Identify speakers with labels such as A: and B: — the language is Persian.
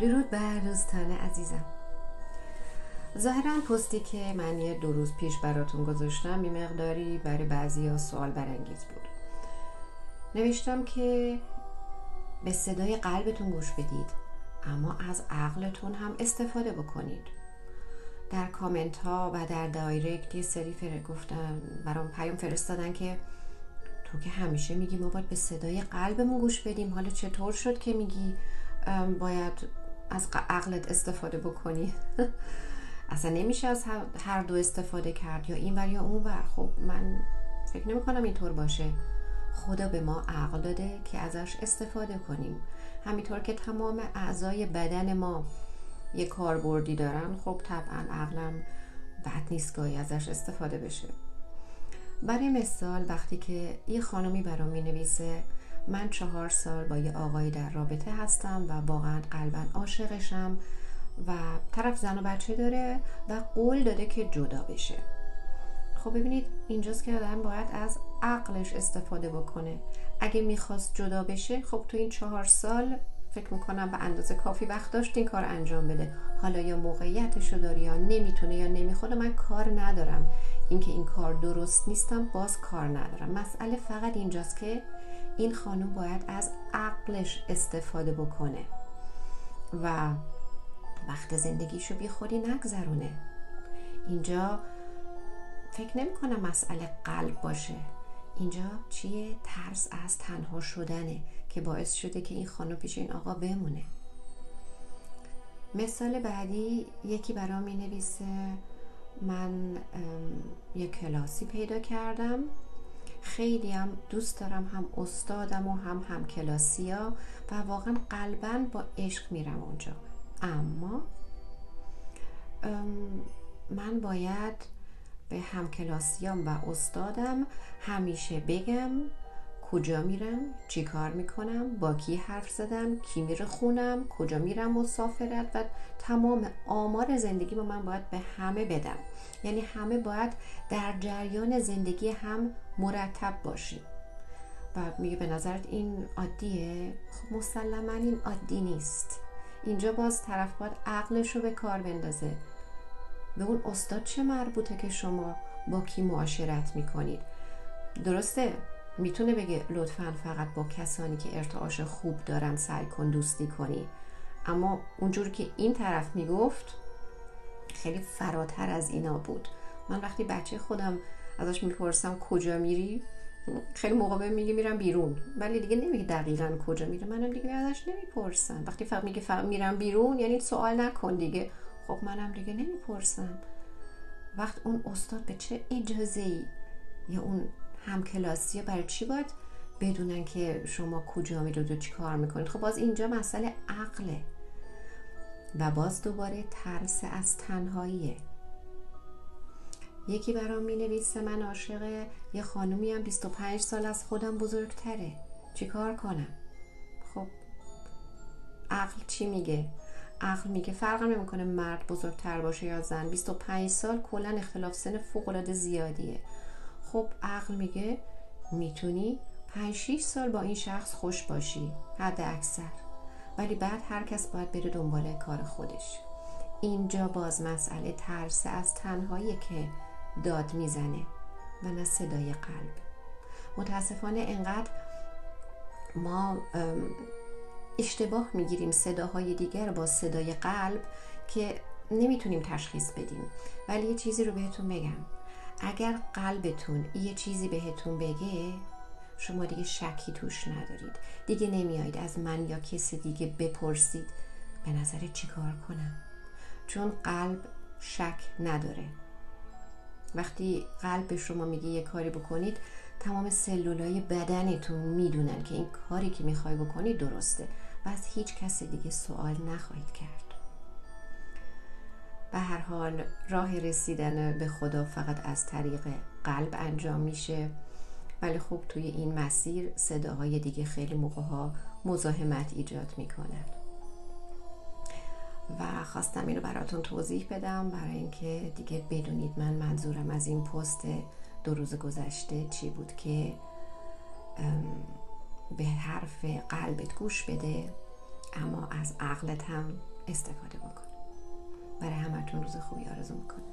A: درود بر دوستان عزیزم. ظاهرا پستی که من یه دو روز پیش براتون گذاشتم یه مقداری برای بعضی ها سوال برانگیز بود. نوشتم که به صدای قلبتون گوش بدید اما از عقلتون هم استفاده بکنید. در کامنت ها و در دایرکت یه سری فر گفتن برام پیام فرستادن که تو که همیشه میگی ما باید به صدای قلبمون گوش بدیم حالا چطور شد که میگی باید از عقلت استفاده بکنی. اصلا نمیشه از هر دو استفاده کرد یا این ور یا اون ور. خب من فکر نمی کنم اینطور باشه. خدا به ما عقل داده که ازش استفاده کنیم. همینطور که تمام اعضای بدن ما یه کاربردی دارن خب طبعا عقلم بد نیست گاهی ازش استفاده بشه. برای مثال وقتی که یه خانمی برام می نویسه من چهار سال با یه آقایی در رابطه هستم و واقعا قلبا عاشقشم و طرف زن و بچه داره و قول داده که جدا بشه. خب ببینید اینجاست که آدم باید از عقلش استفاده بکنه. اگه می‌خواست جدا بشه خب تو این چهار سال فکر می‌کنم به اندازه کافی وقت داشت این کار انجام بده. حالا یا موقعیتشو داره یا نمی‌تونه یا نمی‌خواد من کار ندارم. اینکه این کار درست نیستم باز کار ندارم. مسئله فقط اینجاست که این خانم باید از عقلش استفاده بکنه و وقت زندگیشو بی خودی نگذرونه. اینجا فکر نمی کنم مسئله قلب باشه. اینجا چیه؟ ترس از تنها شدنه که باعث شده که این خانم پیش این آقا بمونه. مثال بعدی یکی برام می نویسه من یک کلاسی پیدا کردم. خیلی هم دوست دارم هم استادم و هم هم کلاسی ها و واقعا قلبا با عشق میرم اونجا. اما من باید به همکلاسیام و استادم همیشه بگم کجا میرم؟ چی کار می‌کنم؟ با کی حرف زدم؟ کی میره خونم؟ کجا میرم مسافرت؟ و تمام آمار زندگی با من باید به همه بدم. یعنی همه باید در جریان زندگی هم مرتب باشیم. و میگه به نظرت این عادیه؟ خب مسلما این عادی نیست. اینجا باز طرف باید عقلش رو به کار بندازه. به اون استاد چه مربوطه که شما با کی معاشرت می‌کنید؟ درسته؟ می‌تونه بگه لطفا فقط با کسانی که ارتعاش خوب دارن سعی کن دوستی کنی. اما اونجور که این طرف می‌گفت خیلی فراتر از اینا بود. من وقتی بچه خودم ازش می‌پرسم کجا میری خیلی موقع میگه میرم بیرون. ولی دیگه نمیگه دقیقا کجا میره منم دیگه ازش نمی‌پرسم. وقتی فقط میگه فقط میرم بیرون یعنی سوال نکن دیگه. خب منم دیگه نمی‌پرسم. وقت اون استاد به چه اجازه ای یا اون همکلاسی برای چی باید بدونن که شما کجا میرید و چی کار می‌کنید؟ خب باز اینجا مسئله عقله. و باز دوباره ترس از تنهاییه. یکی برام می نویسه من عاشق یه خانومی هم 25 سال از خودم بزرگتره. چیکار کنم؟ خب عقل چی میگه؟ عقل میگه فرق نمی‌کنه مرد بزرگتر باشه یا زن. 25 سال کلا اختلاف سن فوق العاده زیادیه. خب عقل میگه می‌تونی 5 6 سال با این شخص خوش باشی حد اکثر. ولی بعد هر کس باید بره دنبال کار خودش. اینجا باز مسئله ترس از تنهایی که داد می‌زنه و نه صدای قلب. متاسفانه انقدر ما اشتباه می‌گیریم صداهای دیگر با صدای قلب که نمی‌تونیم تشخیص بدیم. ولی یه چیزی رو بهتون بگم. اگر قلبتون یه چیزی بهتون بگه شما دیگه شکی توش ندارید. دیگه نمیایید از من یا کسی دیگه بپرسید به نظر چیکار کنم. چون قلب شک نداره. وقتی قلب به شما میگه یه کاری بکنید تمام سلولای بدنتون می‌دونن که این کاری که می‌خوای بکنی درسته. و از هیچ کس دیگه سوال نخواهید کرد. به هر حال راه رسیدن به خدا فقط از طریق قلب انجام میشه. ولی خب توی این مسیر صداهای دیگه خیلی موقع ها مزاحمت ایجاد می‌کنن و خواستم این رو براتون توضیح بدم برای اینکه دیگه بدونید من منظورم از این پست دو روز گذشته چی بود که به حرف قلبت گوش بده اما از عقلت هم استفاده بکن. برای همتون روز خوبی آرزو می‌کنم.